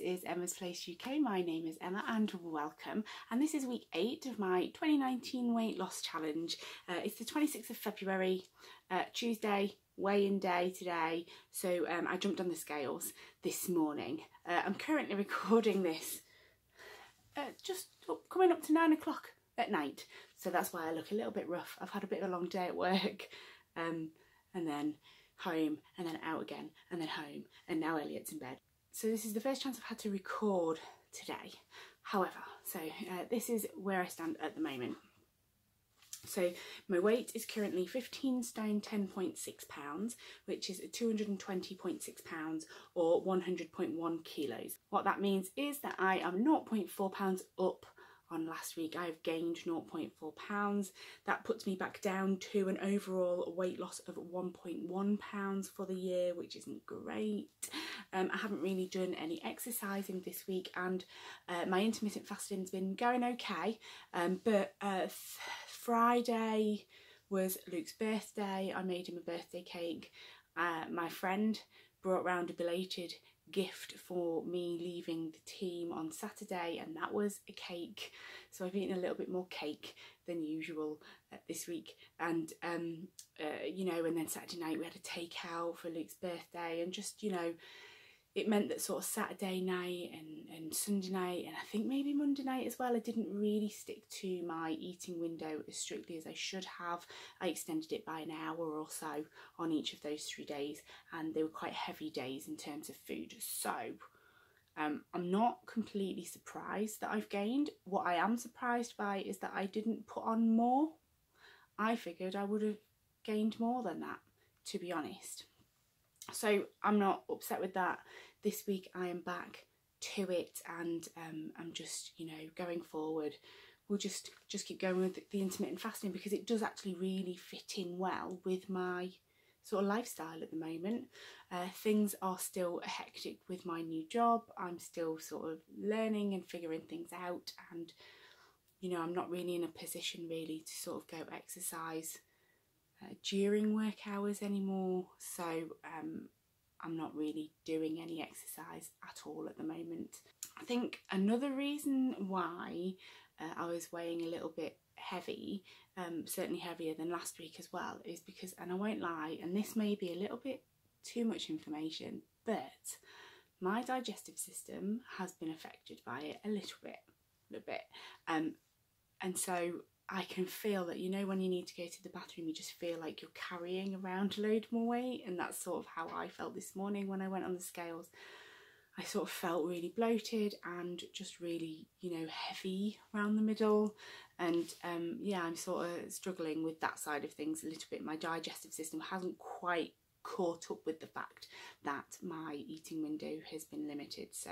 is Emma's Place UK. My name is Emma and welcome. And this is week eight of my 2019 weight loss challenge. Uh, it's the 26th of February, uh, Tuesday, weigh-in day today. So um, I jumped on the scales this morning. Uh, I'm currently recording this uh, just up, coming up to nine o'clock at night. So that's why I look a little bit rough. I've had a bit of a long day at work um, and then home and then out again and then home and now Elliot's in bed. So this is the first chance I've had to record today. However, so uh, this is where I stand at the moment. So my weight is currently 15 stone 10.6 pounds, which is 220.6 pounds or 100.1 kilos. What that means is that I am 0.4 pounds up on last week. I've gained 0.4 pounds. That puts me back down to an overall weight loss of 1.1 pounds for the year, which isn't great. Um, I haven't really done any exercising this week and uh, my intermittent fasting's been going okay. Um, but uh, Friday was Luke's birthday. I made him a birthday cake. Uh, my friend brought round a belated gift for me leaving the team on Saturday and that was a cake. So I've eaten a little bit more cake than usual uh, this week. And um, uh, you know and then Saturday night we had a takeout for Luke's birthday and just you know it meant that sort of Saturday night and, and Sunday night and I think maybe Monday night as well I didn't really stick to my eating window as strictly as I should have. I extended it by an hour or so on each of those three days and they were quite heavy days in terms of food so um, I'm not completely surprised that I've gained. What I am surprised by is that I didn't put on more. I figured I would have gained more than that to be honest. So I'm not upset with that. This week I am back to it and um, I'm just, you know, going forward. We'll just, just keep going with the intermittent fasting because it does actually really fit in well with my sort of lifestyle at the moment. Uh, things are still hectic with my new job. I'm still sort of learning and figuring things out and you know I'm not really in a position really to sort of go exercise uh, during work hours anymore so um, I'm not really doing any exercise at all at the moment. I think another reason why uh, I was weighing a little bit heavy, um, certainly heavier than last week as well, is because, and I won't lie, and this may be a little bit too much information, but my digestive system has been affected by it a little bit, a little bit. Um, and so I can feel that, you know, when you need to go to the bathroom, you just feel like you're carrying around a load more weight. And that's sort of how I felt this morning when I went on the scales. I sort of felt really bloated and just really, you know, heavy around the middle. And um, yeah, I'm sort of struggling with that side of things a little bit. My digestive system hasn't quite caught up with the fact that my eating window has been limited. So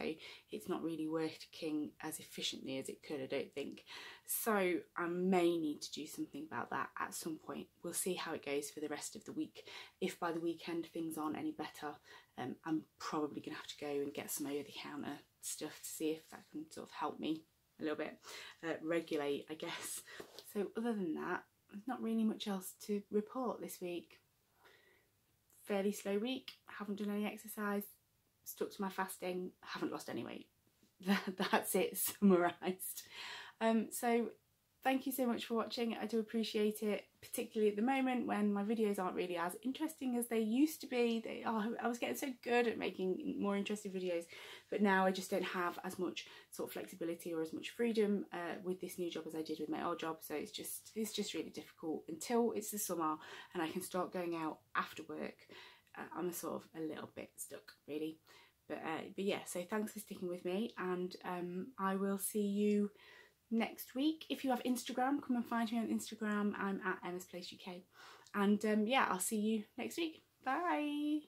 it's not really working as efficiently as it could I don't think. So I may need to do something about that at some point. We'll see how it goes for the rest of the week. If by the weekend things aren't any better um, I'm probably gonna have to go and get some over the counter stuff to see if that can sort of help me a little bit uh, regulate I guess. So other than that there's not really much else to report this week fairly slow week, haven't done any exercise, stuck to my fasting, haven't lost any weight. That's it summarised. Um, so thank you so much for watching. I do appreciate it, particularly at the moment when my videos aren't really as interesting as they used to be. They are, I was getting so good at making more interesting videos, but now I just don't have as much sort of flexibility or as much freedom uh, with this new job as I did with my old job. So it's just, it's just really difficult until it's the summer and I can start going out after work. Uh, I'm a sort of a little bit stuck really. But, uh, but yeah, so thanks for sticking with me and um, I will see you next week. If you have Instagram, come and find me on Instagram. I'm at Emma's Place UK. And um, yeah, I'll see you next week. Bye.